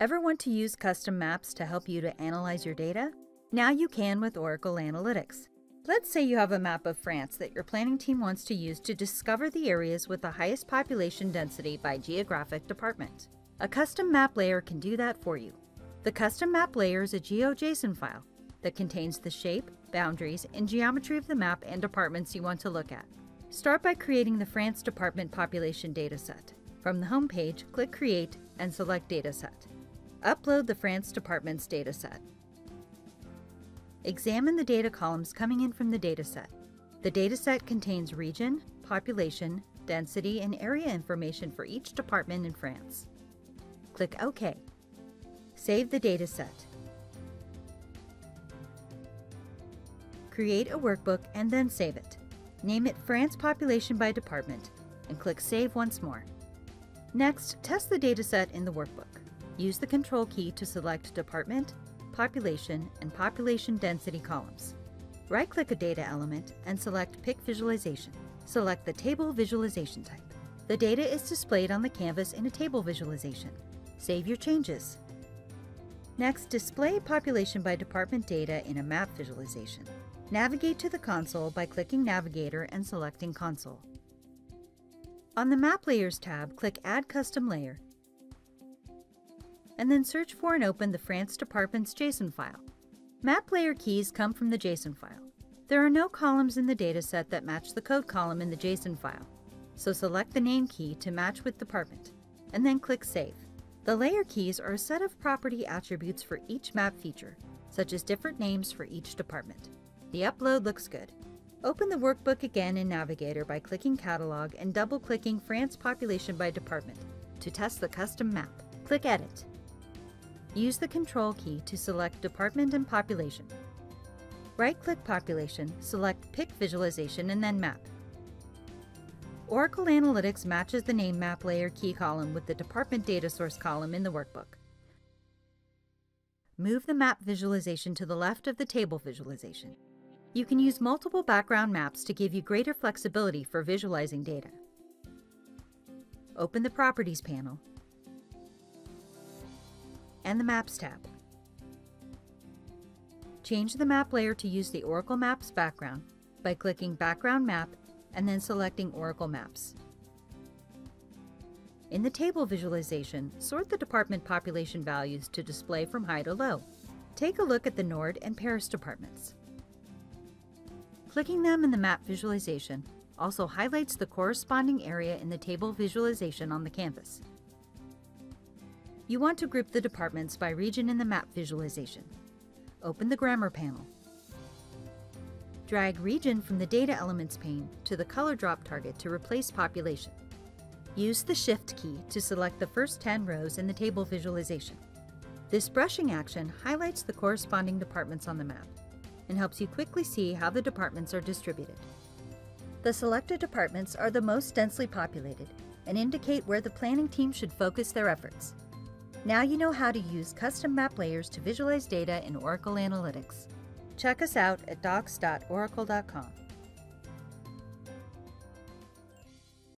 Ever want to use custom maps to help you to analyze your data? Now you can with Oracle Analytics. Let's say you have a map of France that your planning team wants to use to discover the areas with the highest population density by geographic department. A custom map layer can do that for you. The custom map layer is a GeoJSON file that contains the shape, boundaries, and geometry of the map and departments you want to look at. Start by creating the France department population dataset. From the home page, click Create and select Dataset. Upload the France department's dataset. Examine the data columns coming in from the dataset. The dataset contains region, population, density, and area information for each department in France. Click OK. Save the dataset. Create a workbook and then save it. Name it France Population by Department and click Save once more. Next, test the dataset in the workbook. Use the Control key to select Department, Population, and Population Density columns. Right-click a data element and select Pick Visualization. Select the Table Visualization type. The data is displayed on the canvas in a table visualization. Save your changes. Next, display population by department data in a map visualization. Navigate to the console by clicking Navigator and selecting Console. On the Map Layers tab, click Add Custom Layer, and then search for and open the France Department's JSON file. Map layer keys come from the JSON file. There are no columns in the dataset that match the code column in the JSON file, so select the name key to match with department, and then click Save. The layer keys are a set of property attributes for each map feature, such as different names for each department. The upload looks good. Open the workbook again in Navigator by clicking Catalog and double-clicking France Population by Department to test the custom map. Click Edit. Use the Control key to select Department and Population. Right-click Population, select Pick Visualization, and then Map. Oracle Analytics matches the name map layer key column with the department data source column in the workbook. Move the map visualization to the left of the table visualization. You can use multiple background maps to give you greater flexibility for visualizing data. Open the Properties panel and the Maps tab. Change the map layer to use the Oracle Maps background by clicking Background Map and then selecting Oracle Maps. In the table visualization, sort the department population values to display from high to low. Take a look at the Nord and Paris departments. Clicking them in the map visualization also highlights the corresponding area in the table visualization on the canvas. You want to group the departments by region in the map visualization. Open the Grammar panel Drag region from the data elements pane to the color drop target to replace population. Use the shift key to select the first 10 rows in the table visualization. This brushing action highlights the corresponding departments on the map and helps you quickly see how the departments are distributed. The selected departments are the most densely populated and indicate where the planning team should focus their efforts. Now you know how to use custom map layers to visualize data in Oracle Analytics. Check us out at docs.oracle.com.